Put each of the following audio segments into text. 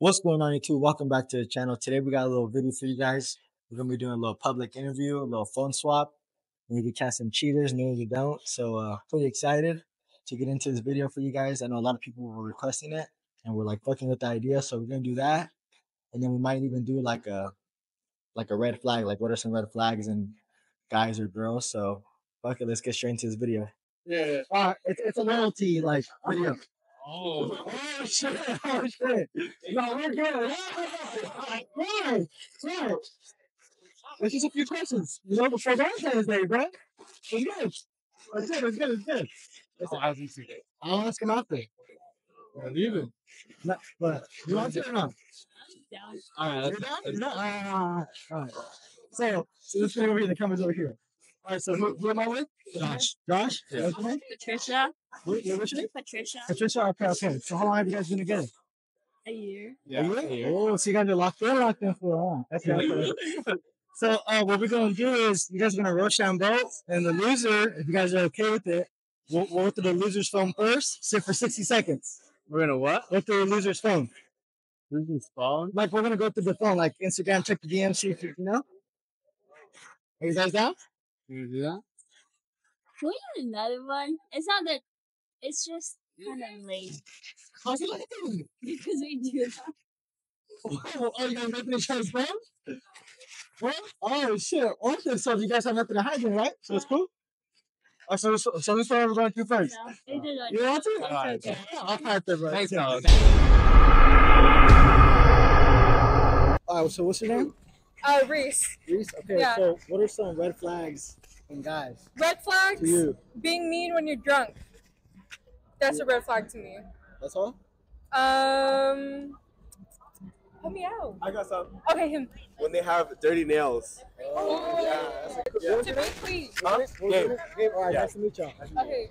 What's going on YouTube? Welcome back to the channel. Today we got a little video for you guys. We're gonna be doing a little public interview, a little phone swap. Maybe you catch some cheaters, maybe you don't. So uh pretty excited to get into this video for you guys. I know a lot of people were requesting it and we're like fucking with the idea. So we're gonna do that. And then we might even do like a like a red flag, like what are some red flags in guys or girls. So fuck it, let's get straight into this video. Yeah. Uh it's it's a loyalty like video. Oh. Oh shit! Oh shit! No, we're good. Right, right. It's just a few questions. You know, before Valentine's Day, bro. It's good. It's good. It's good. It's good. It's, Oh, how's he see it? I'll ask him out there. Yeah, leave him. No, but you want to or not? All right. You're down? You're down? Ah, all right. So, so this thing over here, the camera's over here. All right. So who, who am I with? Josh. Josh. Yeah. What's your name? Patricia. What, what's your name? Patricia. Patricia. Okay. Okay. So how long have you guys been together? A year. Yeah. A year? Oh, so you guys are locked in, locked in for a while. Okay, okay. So uh, what we're gonna do is you guys are gonna roast down both, and the loser, if you guys are okay with it, we'll, we'll go through the loser's phone first. Sit for sixty seconds. We're gonna what? Go through the loser's phone. Who's his phone? Like we're gonna go through the phone, like Instagram, check the DM, see if you, you know. Are you guys down? You gonna do we do another one? It's not that. It's just kind of late How's it looking? because we do that. Oh, oh, you guys nothing to share phone? What? Oh shit! Okay, so you guys have nothing to hide, then, right? So it's cool. Oh, so, so, so who's we're going to first? No, they do that. You want to? Alright. Okay. Yeah, I'll pass it, bro. Thanks, Yeah. fellas. All right, so what's your name? Uh, Reese. Reese. Okay, Yeah. so what are some red flags in guys Red flags. to you? Being mean when you're drunk. That's a red flag to me. That's all. Um. Help me out. I got some. Okay, him. When they have dirty nails. Oh. Yeah, that's a good To me, please. Huh? Gabe. Gabe. All right, Yeah. nice to meet y'all. Okay.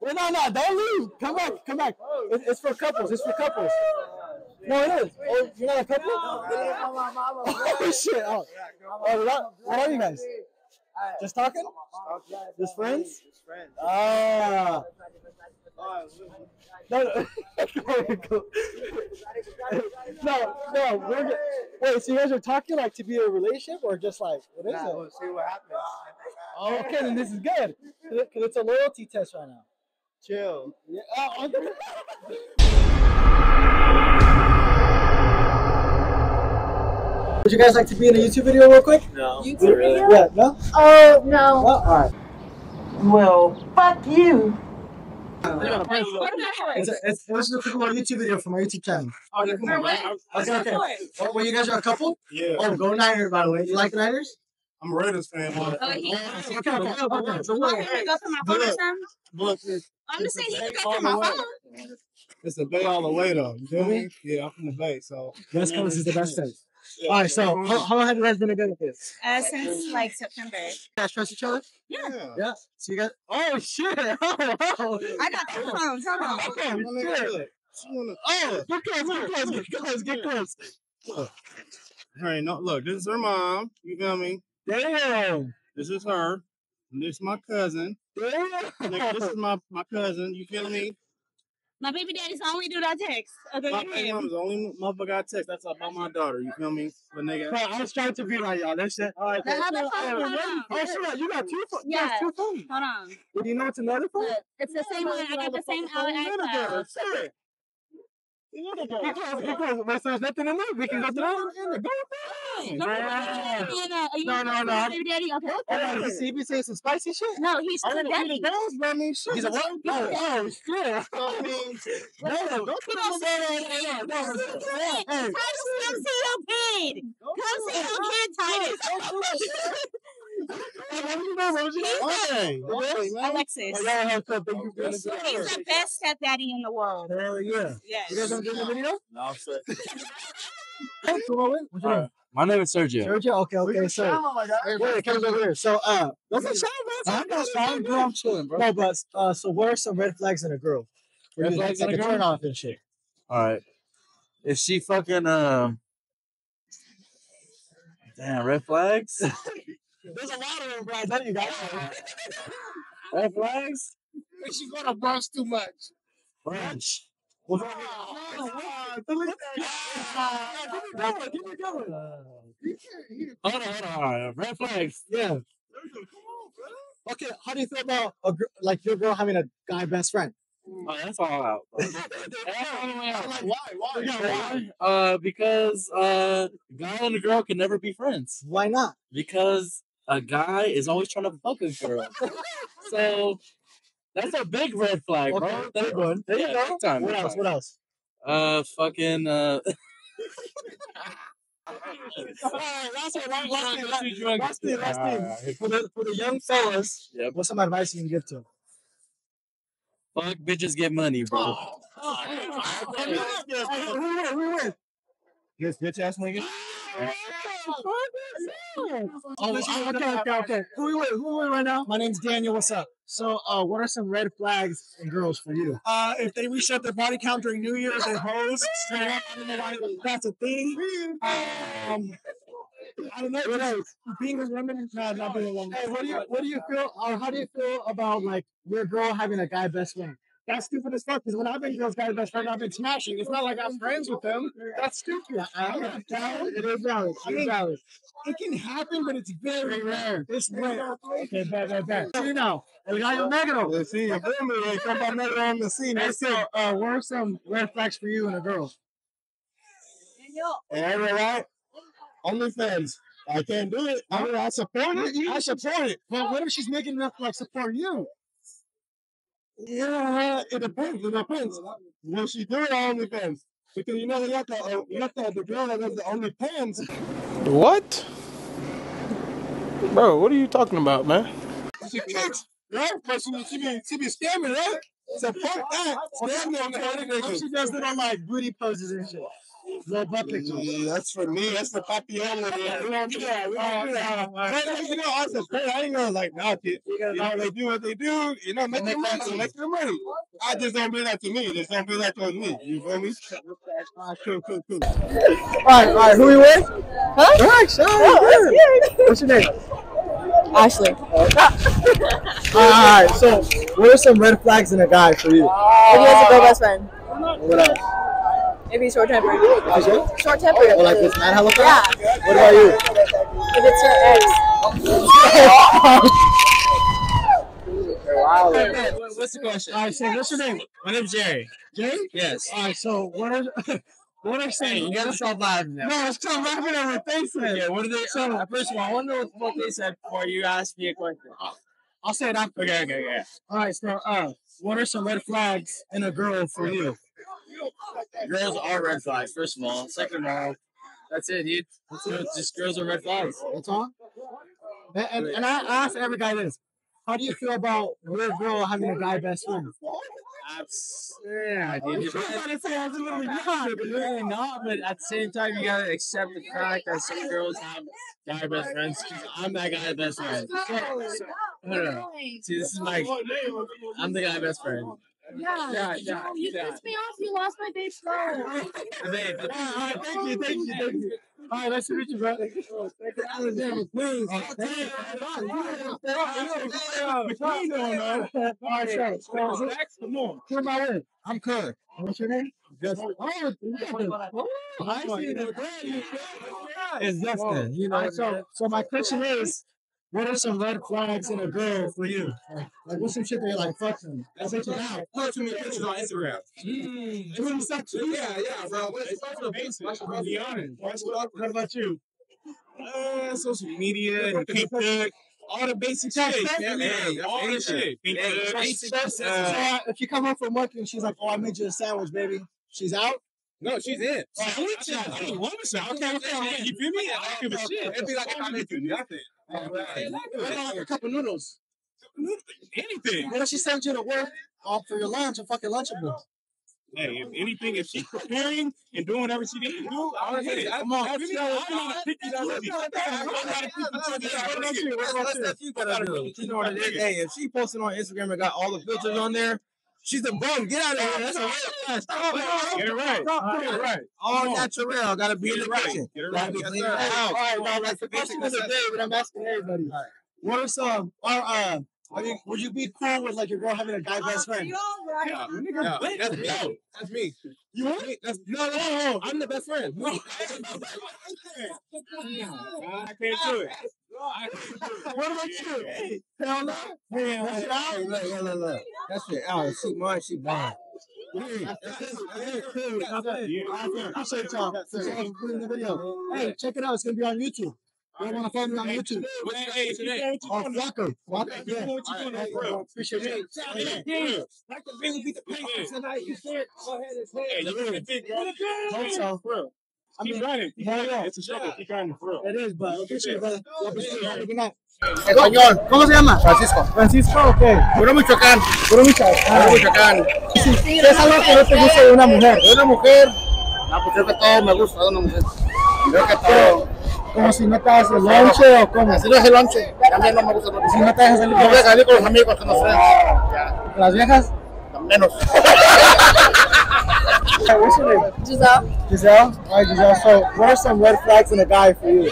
Wait, no, no, don't leave. Come back, come back. It- It's for couples. It's for couples. No, it is. Oh, you're not a couple? Oh shit! Oh, oh what, what are you guys? Just talking? Just friends? Ah. No, no, no, no. We're good. Wait, so you guys are talking like to be a relationship or just like what is it? We'll see what happens. Oh, okay, then this is good because it's a loyalty test right now. Chill. Yeah. Oh, Would you guys like to be in a YouTube video real quick? No. YouTube video? Yeah. No. Oh no. Oh, all right. Well, fuck you. It's a, it's, it's a cool YouTube video from our YouTube channel. Oh, okay, okay. Oh, well, you guys are a couple? Yeah. Oh, go Niners, by the way. You like the Niners? I'm a Raiders fan. But, Oh, he- Okay, okay, okay. okay. So look, I'm gonna go through my phone or something. look, it's, I'm just saying he can go all through the my way. phone. It's the Bay all the way, though. You feel me? Yeah, I'm from the Bay, so. West Coast is the best place. Yeah. All right, so how, how long have you guys been together for this? Uh, since like September. You guys trust each other? Yeah. Yeah. So you guys. Oh shit! Oh, oh. I got two phones. Hold on. Oh, shit. look, she wanna- Oh, get close, get close, get close, get close. Look. Hey, no, look, this is her mom. You feel me? Damn. This is her. And this is my cousin. Nigga, this is my, my cousin. You feel me? My baby daddy's the only dude I text. Other My than baby him. mom is the only motherfucker I text. That's about my daughter. You feel me? But nigga, Bro, I was trying to be like y'all. That's it. All right. The cool. other phone, hold on. Oh, shit, you got two phones. You Yeah. got two phones. Hold on. Do you know it's another phone? Look, it's the same one. I got the same phone iCloud. Shit. Get close, get close. But so there's nothing in there. We can go through it. Go through No, it. No, no, no. Baby daddy, okay. Oh, you see me saying some spicy shit? No, he's I the don't daddy. know girls, but I mean, shit. He's a what? Oh, oh, shit. I mean, No, don't put him on that. No, no, no. Hey, Titus, come see your kid. Come see your kid, Titus. hey, hey. Alexis. Oh, y'all have something you can He's the best stepdaddy in the world. Hell yeah. Yes. You guys want to do the video? No, I'm set. Hey, come on in. What's your name? My name is Sergio. Sergio? Okay, okay, so. Wait, come over here. So, uh, what's a shot, man? I'm not trying, bro. I'm chilling, bro. No, but, uh, so what are some red flags in a girl? Red Red flags in a a girl? turn off and shit. All right. If she fucking um. Damn, red flags. There's a lot of them, bro. I tell you guys. red flags. She gonna bust too much. French. What's wrong? Keep it going. Hold on, hold on, hold on. Red flags. Yeah. Okay, how do you feel about a gr- like your girl having a guy best friend? Oh, that's all out. That's all the way out. Like, why? Why? Yeah, Why? Uh, because uh, guy and a girl can never be friends. Why not? Because a guy is always trying to fuck a girl. so that's a big red flag, bro. Okay, That- big one. There you yeah, go. big time, What else? What else? Uh, fucking uh. Alright, last one, last, last thing, last, thing, last thing. For the for the young fellas, Yep. what's some advice you can give to them? Fuck bitches get money, bro. This bitch ass nigga. Oh, okay, okay, okay. Who we with? Who we with right now? My name's Daniel. What's up? So, uh, what are some red flags in girls for you? Uh, if they reset their body count during New Year's, they hoes. Straight up, I don't know why that's a thing. Um, I don't know. What else? Being a woman, no, not being a woman. Hey, what do you what do you feel or how do you feel about like your girl having a guy best friend? That's stupid as fuck. Because when I've been girls' guys' best friend, I've been smashing. It's not like I'm friends with them. That's stupid. I'm not down. It is valid. It is valid. it can happen, but it's very rare. It's rare. Okay, bad, bad, bad. You know, El Gallo Negro. Let's see. If somebody never on the scene, Hey, so, uh, what are some red flags for you and a girl? And I right? OnlyFans. I can't do it. I mean, I support it. I support it, but what if she's making enough to like support you? Yeah, it depends. It depends. Will she do it on OnlyFans? Because you know, you got the, uh, you got the, the girl that does the OnlyFans. What? Bro, what are you talking about, man? She kicks, right? But she, she, be, she be scamming, right? So fuck that. Scamming on the other What if she does it on like booty poses and shit? Little butt pictures. Yeah, that's for me. That's the papillon. Yeah, we don't do that. We don't do that. But, you know, I support. I ain't gonna like knock it. You know, they do what they do. You know, make their money. Make their money. I just don't do that to me. Just don't do that to me. You feel me? All right, cool, cool, cool. All right, all right. Who we with? Huh? Relax. All right, good. What's your name? Ashley. All right, all right. So, what are some red flags in a guy for you? If he has a girl best friend, What else? Maybe short temper. Short temper. Oh, like this mad helicopter? Yeah. What about you? If it's your ex. wow. What's the question? All right, so what's your name? My name's Jerry. Jerry? Yes. All right, so what are what are Hey, you gotta stop laughing now. No, stop laughing at what they said. Yeah, what did they? So, first of all, I want to know what they said before you asked me a question. I'll say it after. Okay, okay, yeah. All right, so uh, what are some red flags in a girl for you? Girls are red flags, first of all. Second of all, that's it, dude. That's it. Just girls are red flags. That's all. And, and, and I ask every guy this: How do you feel about your girl having a guy best friend? Abs- yeah, dude. I'm trying say absolutely not. But at the same time, you gotta accept the fact that some girls have guy best friends. I'm that guy best friend. So, so, no, no, no. See, this is my. I'm the guy best friend. Yeah. Yeah, yeah, You yeah. pissed me off. You lost my babe phone. The babe, the All right, all right, thank you, thank you, thank you. All right, nice to meet you, bro. Thank you, Alexander, please. All right, so, so, Come on. who am I with? I'm Kerr. What's your name? Justin. Oh, I see the brand. It's Justin. You All right, so, so my question is, what are some red flags in a girl for you? Like, what's some shit that you're like, fuck them? That's what you have. Put too many pictures on Instagram. It wouldn't suck to Yeah, yeah, bro. It's also basic. I'll be honest. What about you? Uh, social media, pink pic, all the basic shit. Yeah, man. All the shit. So, uh, if you come home from work and she's like, "Oh, I made you a sandwich, baby," she's out. No, she's in. I want you. I don't want to Okay, okay, okay. You feel me? I don't give a shit. It'd be like if I made you nothing. What about a cup of noodles? Anything. What if she sends you to work off for your lunch, a fucking Lunchable? Hey, if anything, if she's preparing and doing whatever she needs to do, I'll hit it. Come on. I'm not a picky. I'm not a picky lady. You know what it is. Hey, if she posting on Instagram and got all the filters on there, she's a bum. Get out of here. That's a red flag. Stop. Get it right. Get it right. All natural. Gotta be in the Get it right. kitchen. Get it Gotta right. be Yes, cleaning sir. the house. All right, now, like the question of the day, but I'm asking everybody. What are some, or uh, I mean, would you be cool with like your girl having a guy best friend? Yeah, yeah, that's me. That's me. You want me? That's, no, no, no. I'm the best friend. No, I can't do it. What about you? Hell no. Hey, look, look, look, look. That's it. Oh, she mine, she mine. Appreciate y'all. Appreciate y'all including the video. Hey, check it out. It's gonna be on YouTube. You want to follow me on YouTube? Hey, hey, Oh, Flaco. Flaco, yeah. Appreciate it. Like the Billy beat the Patriots tonight. You said, go ahead and say it. You really think, bro? Hope so. I mean, grinding. Yeah, yeah. It's a struggle. Keep grinding for real. It is, but appreciate it, brother. Appreciate it. Good night. Español. ¿Cómo se llama? Francisco. Francisco, ok. Puro Michoacán. Puro Michoacán. Puro Michoacán. ¿Qué es algo que no te gusta de una mujer? De una mujer. No, pues creo que todo me gusta de una mujer. Creo que todo. Como si no te haces el lonche o como. Así no es el lonche. También no me gusta. Si no te dejas salir No voy a salir con los amigos que no sé. Las viejas. menos. What's your name? Giselle. Giselle? All right, Giselle. So, what are some red flags in a guy for you?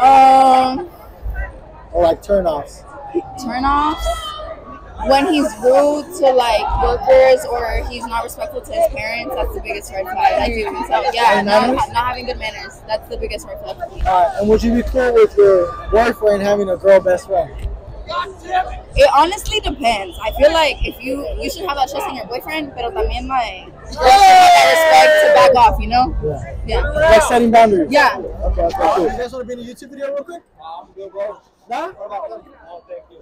Um, Or like turn offs? turn offs when he's rude to like workers or he's not respectful to his parents. That's the biggest red flag. I do. So yeah, not, not having good manners. That's the biggest red flag for me. Alright, and would you be cool with your boyfriend having a girl best friend? It honestly depends. I feel like if you you should have that trust in your boyfriend, but también like you should have that respect to back off. You know? Yeah. Yeah. Like setting boundaries? Yeah. Okay, okay, cool. You guys want to be in a YouTube video real quick? Nah?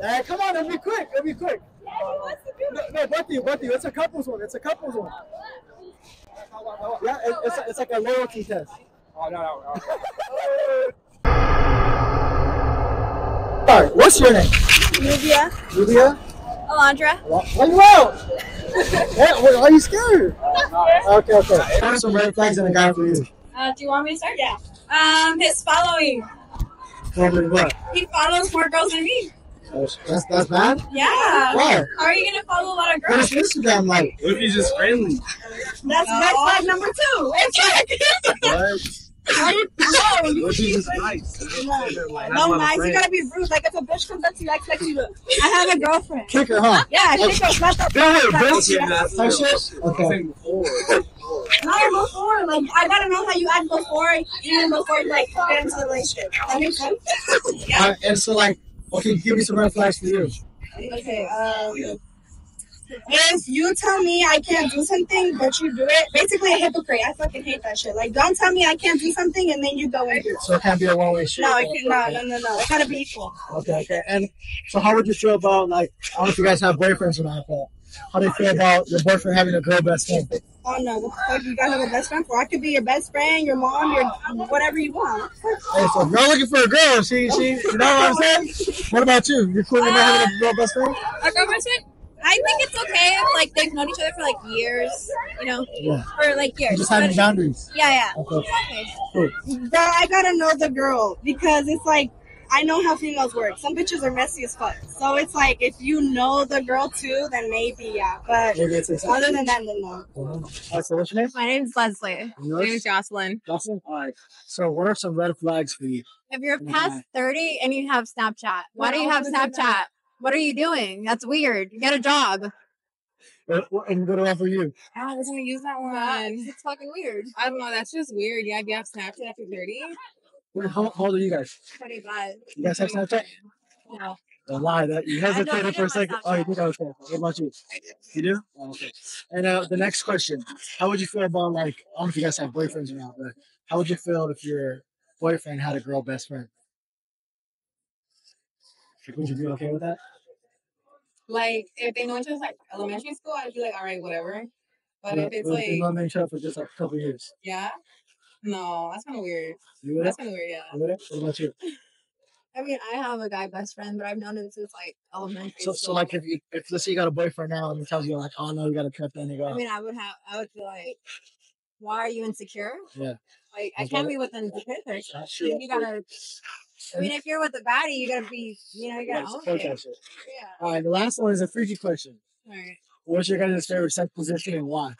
Hey, come on, it'll be quick. It'll be quick. No, no, both of you, both of you. It's a couples one. It's a couples one. Yeah, it, it's, it's like a loyalty test. Oh, no, no, Sorry, what's your name? Nubia. Julia? Alondra. Why why you out? Hey, why why are you scared? Okay, okay. What are some red flags in a guy for you? Uh, do you want me to start? Yeah. Um, his following. Probably what? He follows more girls than me. That's, that's bad? Yeah. Why? How are you gonna follow a lot of girls? is Instagram like? What if he's just friendly? That's red flag number two. It's like, What? how you no, What just nice? no nice. You gotta be rude. Like if a bitch comes up to you, I expect you to. I have a girlfriend. Kick her, huh? Yeah, kick her. Not the. Go ahead, bitch. the- Type shit? Okay. Not before. Like I gotta know how you act before, even before like get into the relationship. That makes sense. Uh, and so, like, okay, give me some red flags for you. Okay, um, if you tell me I can't do something, but you do it, basically a hypocrite. I fucking hate that shit. Like, don't tell me I can't do something and then you go and do it. So it can't be a one way street. No, it can, no, no, no, no. It gotta be equal. Okay, okay. And so, how would you feel about, like, I don't know if you guys have boyfriends or not, but how do you feel about your boyfriend having a girl best friend? Oh no, what the fuck you gotta have a best friend for? I could be your best friend, your mom, your whatever you want. Hey, so if you're looking for a girl, she, she, you know what I'm saying? What about you? You're cool with not having a girl best friend? A girl best friend? I think it's okay if like they've known each other for like years, you know, Yeah. for like years. Just having But- boundaries. Yeah, yeah. Okay. Okay. Cool. But I gotta know the girl because it's like I know how females work. Some bitches are messy as fuck. So it's like if you know the girl too, then maybe yeah. But Maybe it's acceptable. other than that, then no. Uh-huh. Alright, so what's your name? My name's Leslie. Yours? My name's Jocelyn. Jocelyn? Alright. So what are some red flags for you? If you're past 30 and you have Snapchat, why do you have Snapchat? What are you doing? That's weird. You get a job. What- what- And good one for you. I was gonna use that one. It's fucking weird. I don't know. That's just weird. Yeah, if you have Snapchat after 30, Wait, How, how old are you guys? 25. You guys have Snapchat? No. Don't lie. That you I don't- I hesitated for a second. Oh, you did. Okay. What about you? You do? Oh, okay. And uh, the next question: How would you feel about like I don't know if you guys have boyfriends or not, but how would you feel if your boyfriend had a girl best friend? Would you be okay with that? Like, if they know each other like elementary school, I'd be like, all right, whatever. But if it's What like, they not been each other for just like a couple years? yeah, no, that's kind of weird. That's kind of weird, yeah. What about you? I mean, I have a guy best friend, but I've known him since like elementary. So, so like if you if let's say you got a boyfriend now and he tells you like, oh no, you got to cut then you go. I mean, I would have, I would be like, why are you insecure? yeah. Like, I can't be with an insecure person. That's true. You gotta. I mean, if you're with a baddie, you gotta be, you know, you gotta own Support it. Yeah. All right. The last one is a freaky question. All right. What's your guys' favorite sex position and why?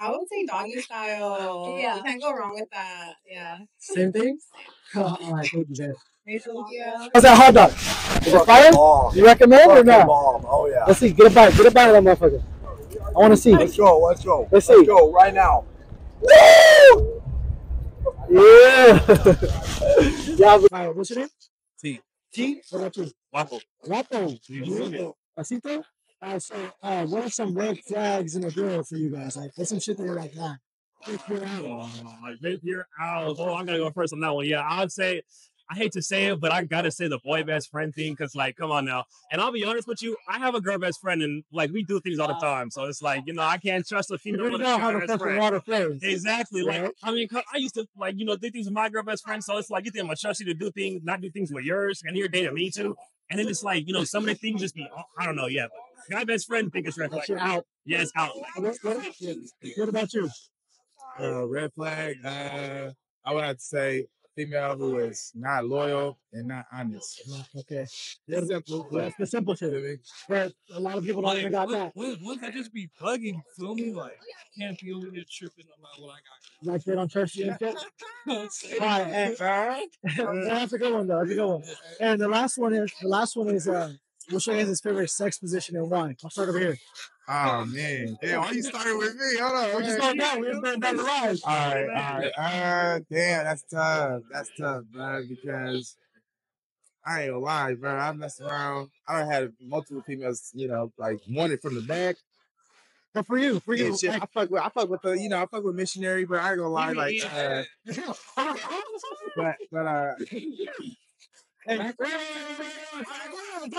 I would say doggy style. Yeah. You can't go wrong with that. Yeah. Same thing. Oh, all right, thank you, Dad. Thank. How's that hot dog? Is it fire? You recommend or not? Oh yeah. Let's see. Get a bite. Get a bite of that motherfucker. I want to see. Let's go. Let's go. Let's see. go right now. Woo! Yeah. All right, what's your name? T. T. What about you? Waffle. Wapo. Pasito. Uh, so, uh, what are some red flags in a girl for you guys? Like, what's some shit that you're like, nah, take her out. Oh, out. Oh, I'm gonna go first on that one. Yeah, I'd say. I hate to say it, but I gotta say the boy best friend thing because, like, come on now. And I'll be honest with you, I have a girl best friend, and like we do things all the time. So it's like, you know, I can't trust a female. You know how girl the best fucking friend. water flows. Exactly. Like, I mean, I used to like, you know, do things with my girl best friend. So it's like, you think I'm gonna trust you to do things, not do things with yours, and you're dating me too. And then it's like, you know, some of the things just be, I don't know, yeah. But guy best friend think it's red flag. shit out. Yeah, it's out. What, what, what about you? Uh, red flag. Uh, I would have to say female who is not loyal and not honest. Okay. That's simple. That's the simple shit. But a lot of people don't even got that. Wouldn't I just be bugging? Feel me? Like I can't be over here tripping about what I got. Like they don't trust you and shit. got. All right, and, that's a good one though. That's a good one. And the last one is the last one is uh, what's your guys' favorite sex position and why? I'll start over here. Oh man. Damn, why you started with me? Hold on. We just don't know. We just don't know the live. All right, all right. Uh, damn, that's tough. That's tough, bro. Because I ain't gonna lie, bro. I messed around. I don't had multiple females, you know, like wanted from the back. But for you, for you, shit, like, I fuck with, I fuck with the, you know, I fuck with missionary, but I ain't gonna lie, like, uh, but, but, uh, Hey, I'm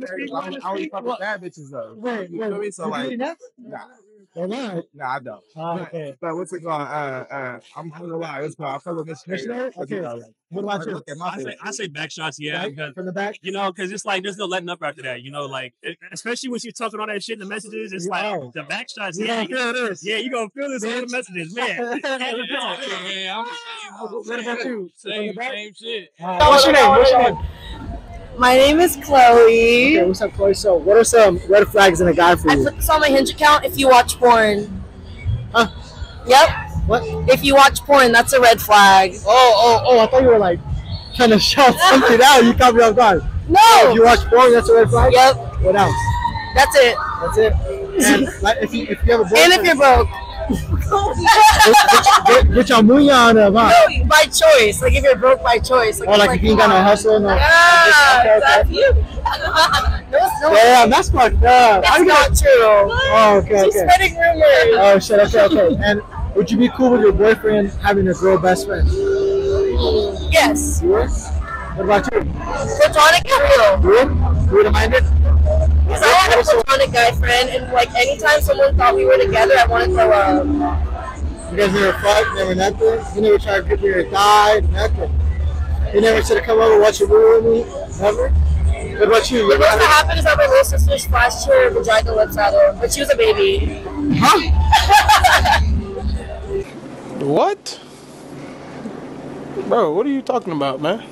missionary. I don't- I only fuck bad bitches though. Wait, You feel me? So like, doing that? nah, not? nah, I don't. Ah, okay. but what's it called? Uh, uh, I'm I'm gonna lie. It's called. I fuck with missionary. Missionary? Okay. What about you? Look I say, face. I say back shots, yeah, Right? because From the back? you know, because it's like there's no letting up after that. You know, like especially when she's talking all that shit in the messages. It's like the back shots. You Yeah, gonna feel this. yeah, you gonna feel this in the messages, man. Yeah, What about you? Same, same shit. Uh, what's your name? What's your name? My name is Chloe. Okay, what's up, Chloe? So, what are some red flags in a guy for you? I you? put this on my Hinge account if you watch porn. Huh? Yep. What? If you watch porn, that's a red flag. Oh, oh, oh! I thought you were like trying to shout something out. You caught me off guard. No. Oh, if you watch porn, that's a red flag. Yep. What else? That's it. That's it. And like, if you if you have a And if you're broke. Get, get your munya on them, huh? No, by choice. Like if you're broke by choice. Or like if you ain't got no hustle, no. Uh, yeah, Okay, okay. that's you. no, it's not. That's up. How It's you not gonna- true. Oh, okay, She's okay. spreading rumors. Oh shit. Okay, okay. And would you be cool with your boyfriend having a girl best friend? Yes. What about you? Platonic and real. You would? You would have minded? Because I had a platonic guy friend, and like anytime someone thought we were together, I wanted to throw up. You guys never fucked, never nothing. You never tried to grip your thigh, nothing. You never should have come over and watched a movie with me, never. What about you? You The ever worst that happened is that my little sister splashed her vagina lips at her, but she was a baby. What? Bro, what are you talking about, man?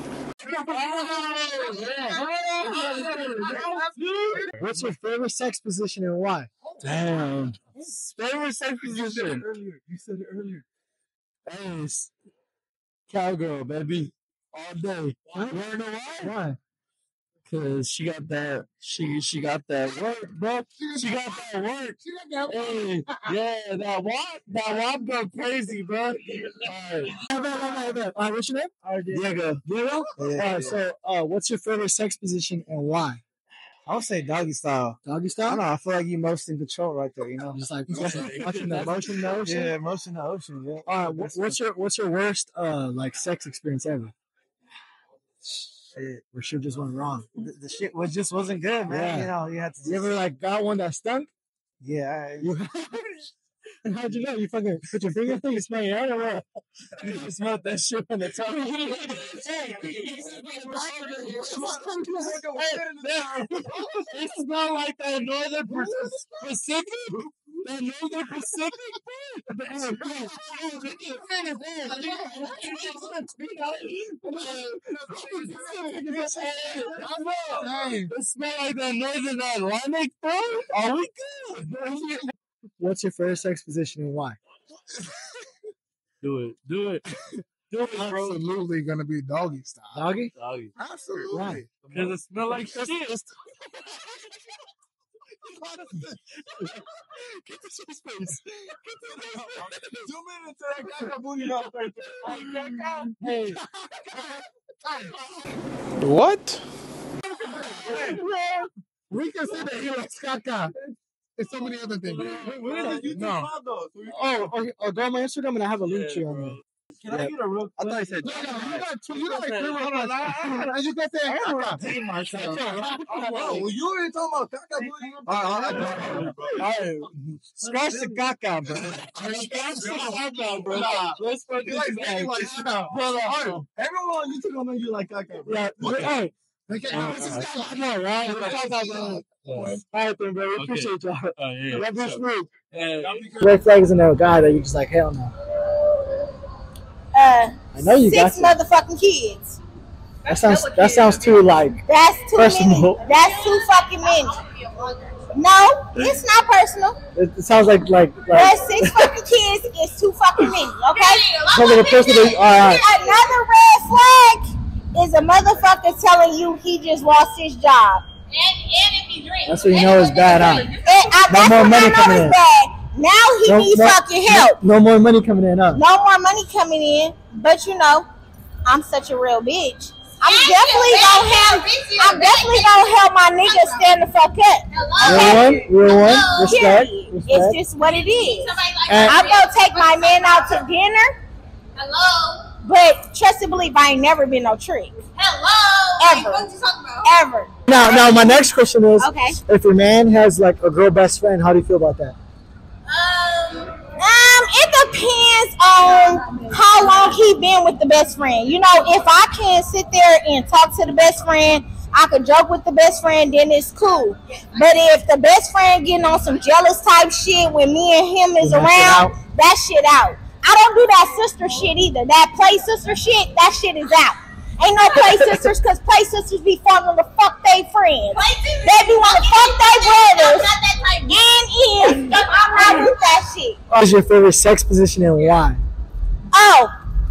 What's your favorite sex position and why? Damn. Favorite sex position. Earlier, you said it earlier. It's cowgirl, baby, all day. You wanna know why? Why? Cause she got that, she she got that work, bro. She got that work. She got that Hey, yeah, that wop, that wop go crazy, bro. Alright, right, what's your name? Diego. Diego? Yeah, All right, yeah. so uh, what's your favorite sex position and why? I would say doggy style. Doggy I style? don't know. I feel like you most in control right there. You know, Just like watching the motion in the ocean? yeah, most in the ocean. Yeah. All right, what, what's your what's your worst uh like sex experience ever? Shit. Where shit just went wrong. The, the shit was just wasn't good, man. Yeah. You know, you had to. You ever like got one that stunk? Yeah. And how'd you know? You fucking put your finger through, you smell your hair or what? You smelled that shit from the top. it smelled like that northern Pacific. That northern Pacific. Hey, it smelled like that northern Atlantic, bro. Are we good? What's your first sex position and why? Do it. Do it. Do it, bro. Absolutely gonna be doggy style. Doggy? Doggy. Absolutely. Why? Because it smell like shit. Get this in space. Zoom in into that caca booty hole right there. What? We can say that he likes caca. And so many other things. What is it? You No. no. Oh, okay. Oh, go on my Instagram and I have a link tree on there. Can I get a real? I thought I said. No, no, you got two. You got like three. Hold on. I, I, I just got that. I'm repeating myself. Well, you already talking about caca booty. All right, all right. All right. Scratch the caca, bro. Scratch the caca, bro. Let's fucking You like like, like bro, Everyone on YouTube gonna know you like caca, bro. Yeah, Okay. hey, Okay, Uh, this is uh, caca. I know, right? All right, then, bro. We Okay. appreciate y'all. Uh, yeah. Love you, So- smooth. Yeah. Red flags in a guy that you're just like, hell no. Uh, I know you got six that. motherfucking kids. That sounds that sounds too like That's too Personal. many. That's too fucking many. No, it's not personal. it, it sounds like like like There's six fucking kids. It's too fucking many. Okay. sounds like person that all right. Another red flag is a motherfucker telling you he just lost his job. And, and if he drinks, That's what you know is bad, huh? And I, No more money I know coming in. bad. Now he No- needs no- fucking help. No more money coming in, huh? No more money coming in. But you know, I'm such a real bitch. I'm definitely gonna help. I'm definitely gonna help my nigga stand the fuck up. Real one, real one. Respect, Period. It's just what it is. And- I'm gonna take my man out to dinner. Hello. But trust and believe, I ain't never been no trick. Hello. Ever. What you talking about? Ever. Now, now, my next question is: Okay. If your man has like a girl best friend, how do you feel about that? It depends on how long he been with the best friend. You know, if I can sit there and talk to the best friend, I could joke with the best friend, then it's cool. But if the best friend getting on some jealous type shit when me and him is Then that shit around, that shit out. I don't do that sister shit either. That play sister shit, that shit is out. Ain't no play sisters because play sisters be falling to fuck they friends. They be want to fuck they brothers. And if I'm not with that shit. What is your favorite sex position and why? Oh,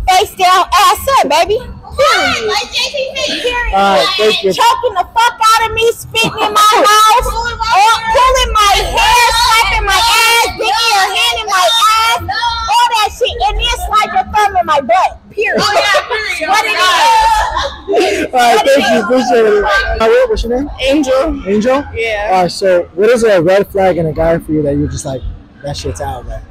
face down, oh, ass up, baby. Period. Like JTP. Period. All right, thank you. Choking the fuck out of me, spitting in my mouth, or pulling my hair, slapping my ass, digging your hand in my ass, all that shit, and then slide your thumb in my butt. Period. Oh, yeah, period. What it is. All right, thank you, appreciate it. Uh, all right, what's your name? Angel. Angel. Yeah. All right, so what is a red flag in a guy for you that you're just like, that shit's out, man.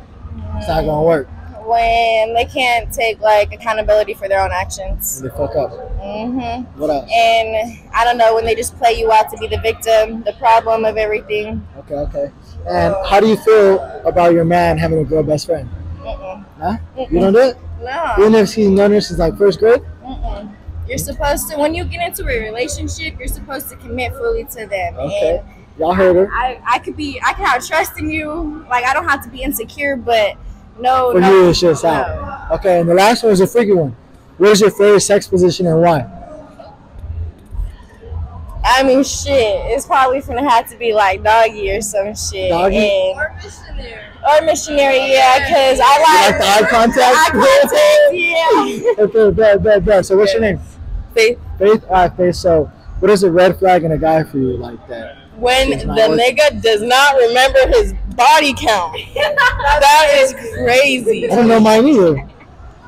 It's not gonna work. When they can't take like accountability for their own actions. They fuck up. Mm-hmm. What else? And I don't know when they just play you out to be the victim, the problem of everything. Okay, okay. And how do you feel about your man having a girl best friend? Mm-mm. Huh? You don't do it? No. If he's known her since like first grade? Mm-mm. You're supposed to, when you get into a relationship, you're supposed to commit fully to them. Okay. And Y'all heard her. I, I could be, I can have trust in you. Like I don't have to be insecure, but no, For no. you, it's just out. Okay, and the last one is a freaky one. What is your favorite sex position and why? I mean, shit. It's probably gonna have to be like doggy or some shit. Doggy? And, or missionary. Or missionary, yeah, because I You like, like the eye contact? eye contact, yeah. Okay, bad, bad, bad. So what's your name? Faith. Faith? All right, Faith. So what is a red flag in a guy for you like that? When the nigga does not remember his body count. that is crazy. I don't know mine either.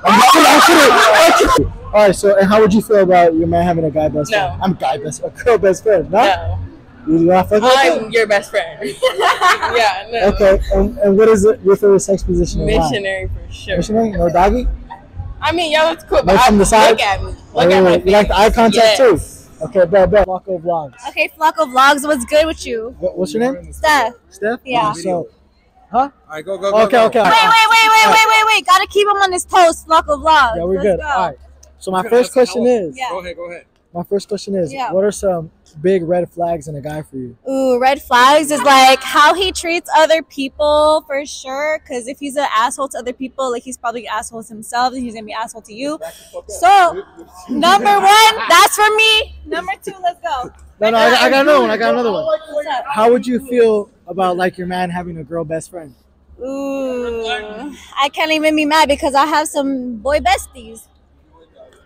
I'm just kidding, I'm kidding, I'm kidding. All right, so and how would you feel about your man having a guy best friend? No. I'm guy best, a girl best friend. No, No. you not fuck I'm that? your best friend. yeah, no. Okay, and, and what is it, your favorite sex position? Missionary for sure. Missionary? No doggy? I mean, yeah, that's cool. But Like I, from the side? look at me. Look Oh, at my you like the eye contact Yes. too? Okay, bad, bad. Flaco vlogs. Okay, Flaco Vlogs, what's good with you? What, what's your name? Steph. Steph? Yeah. So, huh? All right, go, go, go. Okay, go. okay. Wait, wait, wait, wait, wait, wait, wait. Gotta keep him on his toes, Flaco Vlogs. Yeah, we're Let's good. Go. All right. So my Good, first question is. Yeah. Go ahead, go ahead. My first question is, Yeah. what are some big red flags in a guy for you? Ooh, red flags is like how he treats other people for sure. Because if he's an asshole to other people, like he's probably an asshole to himself, and he's gonna be an asshole to you. So, number one, that's for me. Number two, let's go. No, no, I, got- I got another one. I got another one. How would you feel about like your man having a girl best friend? Ooh, I can't even be mad because I have some boy besties,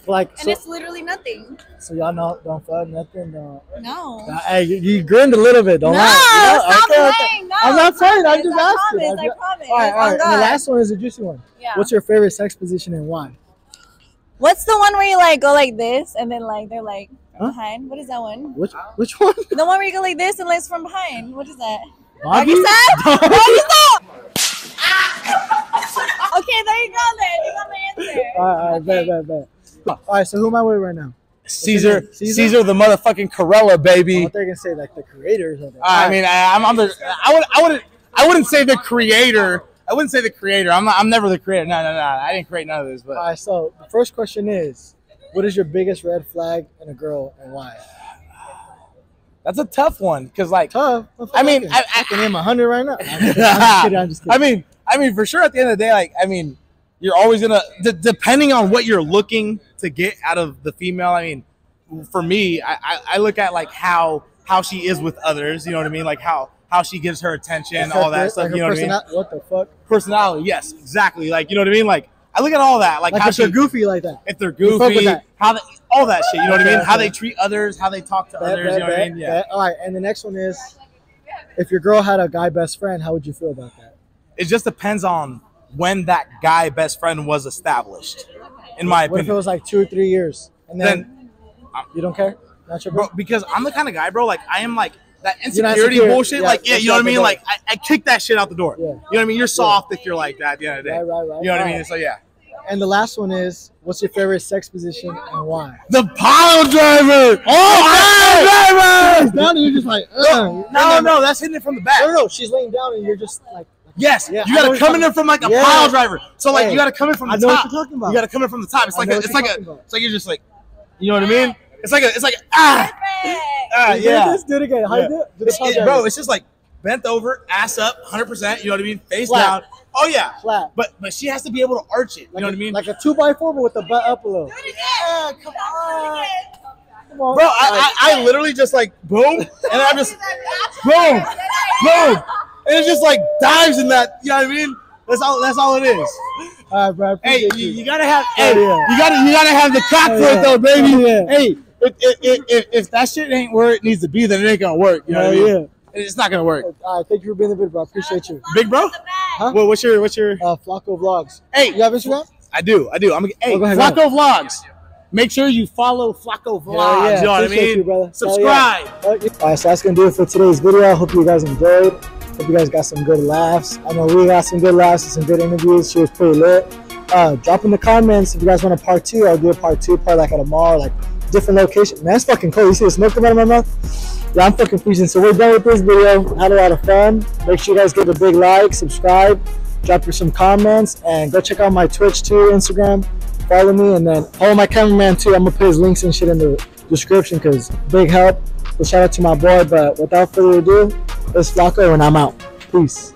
Like, and so, it's literally nothing. so y'all know, don't fuck nothing. Don't. No. Nah, hey, you, you grinned a little bit. Don't No, lie. Stop Okay, okay. playing. No, I'm not playing. I'm just I asking. promise, I promise. All right, all right. The last one is a juicy one. Yeah. What's your favorite sex position and why? What's the one where you like go like this and then like they're like Huh? behind? What is that one? Which which one? The one where you go like this and like from behind. What is that? Doggy? Style? Doggy style? okay, there you go then. You got my answer. All right, all right, bet, bet, bet. All right, so who am I with right now? Caesar, Caesar? Caesar, the motherfucking Corella baby. Oh, thought they were gonna say like the creators of it. I mean, I, I'm, I'm the. I would. I wouldn't. I wouldn't say the creator. I wouldn't say the creator. I'm not. I'm never the creator. No, no, no. I didn't create none of this. But all right. So the first question is, what is your biggest red flag in a girl and why? that's a tough one because, like, Tough. I mean, I, I can name a hundred right now. I'm just. I'm just kidding. I'm just kidding. I mean, I mean, for sure. At the end of the day, like, I mean, you're always gonna, d- depending on what you're looking to get out of the female. I mean, for me, I, I, I look at like how how she is with others. You know what I mean? Like how how she gives her attention, Like her- all that like stuff. her You know what I mean? What the fuck? Personality, yes, exactly. Like you know what I mean? Like I look at all that, like, Like how if they're goofy like that. if they're You fuck with goofy, that. how they, all that shit. You know what I mean? How they treat others, how they talk to others. you know what I mean? Yeah. All right, and the next one is, if your girl had a guy best friend, how would you feel about that? It just depends on when that guy best friend was established. In my What if it was like two or three years, and then, then you uh, don't care? Not your bro, because I'm the kind of guy, bro. Like I am like that insecurity bullshit. Yeah, like yeah, you know what I mean. door. Like I, I kick that shit out the door. Yeah. You know what I mean. You're soft if you're like that. At the end of the day. Right, right, right. You know what I mean. So yeah. And the last one is, what's your favorite sex position and why? The pile driver. Oh, pile driver. Down and you're just like, Ugh. No, no, that's hitting it from the back. no, no, she's laying down and you're just like, Yes, Yeah, you gotta come in there from like a Yeah. pile driver. So like Hey, you gotta come in from the I know what top. you're talking about. You gotta come in from the top. It's I like a, it's you're like a, about. it's like you're just like, you know what I mean? It's like a, it's like a, ah, ah, yeah. this? Do it again. How Yeah. you do it? Do the it- bro, it's just like bent over, ass up, hundred percent. You know what I mean? Face Flat. down. Oh yeah, Flat. but but she has to be able to arch it. You Like know a, what I mean? Like a two by four, but with the butt up a little. yeah, come on. Come on. Bro, I, I, I literally just like boom, and I'm just boom, boom, and it just like dives in that. You know what I mean? That's all. That's all it is. All right, bro. Hey, you, you. gotta have. Oh, Hey, yeah. you gotta you gotta have the cock Oh, for it though, baby. Oh, yeah. Hey, if, if, if, if, that shit ain't where it needs to be, then it ain't gonna work. You know what I mean? yeah. It's not gonna work. All right, thank you for being the big bro. I appreciate you. Big bro. Huh? Well, what's your what's your? Uh, Flaco Vlogs. Hey, You have Instagram? I do, I do. I'm hey, Oh, go ahead, Flaco Vlogs. Make sure you follow Flaco Vlogs. Hell yeah. You know what I mean? you, brother. Subscribe. All right, so that's gonna do it for today's video. I hope you guys enjoyed. Hope you guys got some good laughs. I know we got some good laughs and some good interviews. She was pretty lit. Uh, drop in the comments if you guys want a part two. I'll do a part two, part like at a mall, like different location. Man, that's fucking cool. You see the smoke coming out of my mouth? Yeah, I'm fucking freezing. So we're done with this video. Had a lot of fun. Make sure you guys give a big like, subscribe, drop your some comments, and go check out my Twitch too, Instagram. Follow me, and then follow my cameraman too. I'm gonna put his links and shit in the description because big help. So shout out to my boy. But without further ado, it's Flaco, and I'm out. Peace.